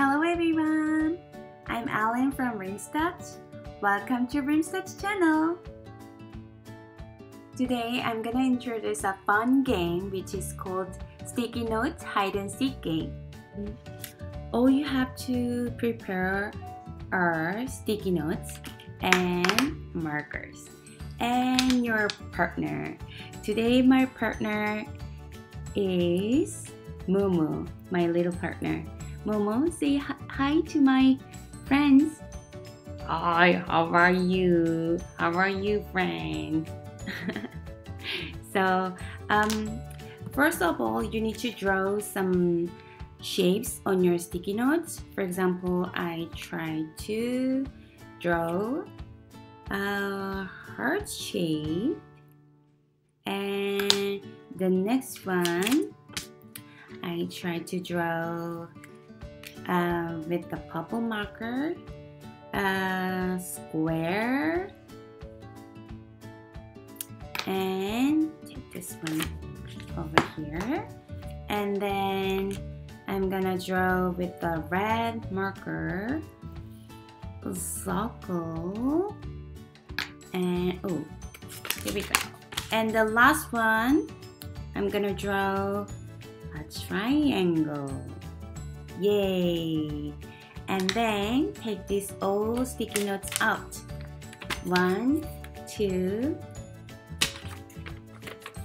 Hello everyone! I'm Alan from Rimstouch. Welcome to Rimstouch channel. Today I'm gonna introduce a fun game which is called Sticky Notes Hide and Seek game. All you have to prepare are sticky notes and markers and your partner. Today my partner is Momo, my little partner. Momo, say hi to my friends. Hi, how are you? How are you, friends? so, um, first of all, you need to draw some shapes on your sticky notes. For example, I try to draw a heart shape and the next one I try to draw uh, with the purple marker a square and take this one over here. And then I'm gonna draw with the red marker a circle and oh here we go. And the last one I'm gonna draw a triangle yay. And then take these all sticky notes out. One two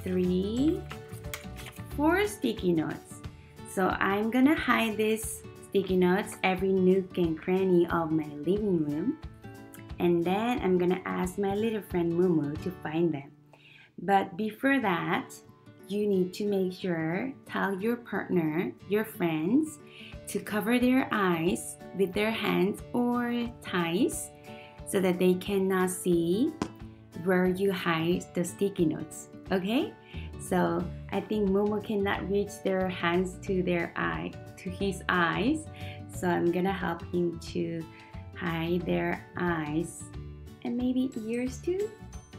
three four sticky notes. So I'm gonna hide these sticky notes every nook and cranny of my living room. And then I'm gonna ask my little friend Momo to find them. But before that you need to make sure tell your partner, your friends, to cover their eyes with their hands or ties so that they cannot see where you hide the sticky notes. Okay? So I think Momo cannot reach their hands to their eye to his eyes. So I'm gonna help him to hide their eyes and maybe ears too.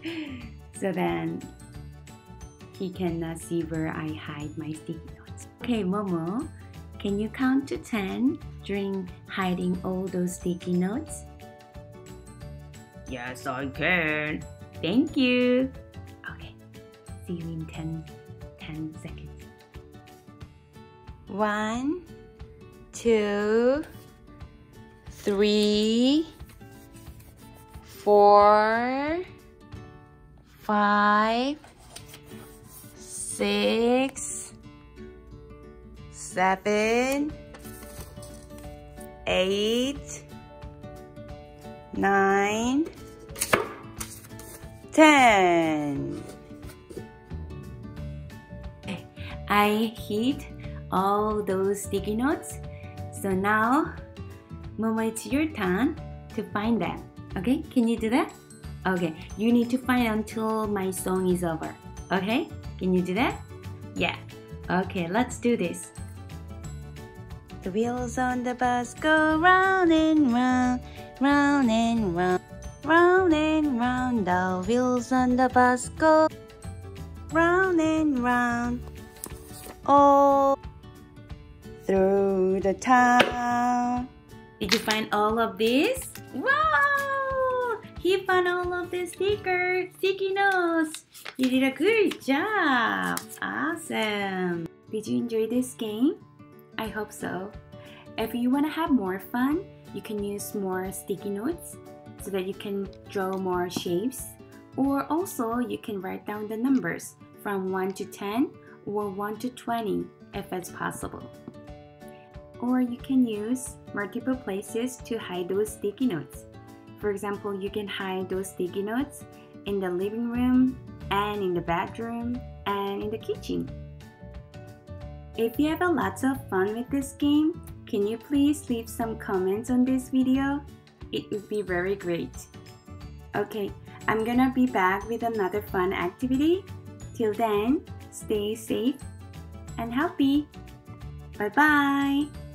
So then he cannot see where I hide my sticky notes. Okay, Momo, can you count to 10 during hiding all those sticky notes? Yes, I can. Thank you. Okay, see you in 10, 10 seconds. One, two, three, four, five, six, seven, eight, nine, ten. I hit all those sticky notes. So now, Momo, it's your turn to find them. Okay, can you do that? Okay, you need to find until my song is over. Okay? Can you do that? Yeah. Okay, let's do this. The wheels on the bus go round and round, round and round, round and round. The wheels on the bus go round and round, all through the town. Did you find all of these? Wow! He found all of the stickers, sticky notes. You did a good job! Awesome! Did you enjoy this game? I hope so. If you want to have more fun, you can use more sticky notes so that you can draw more shapes. Or also, you can write down the numbers from 1 to 10 or 1 to 20 if it's possible. Or you can use multiple places to hide those sticky notes. For example, you can hide those sticky notes in the living room, and in the bedroom and in the kitchen. If you have a lots of fun with this game, can you please leave some comments on this video? It would be very great. Okay, I'm gonna be back with another fun activity. Till then, stay safe and healthy. Bye bye.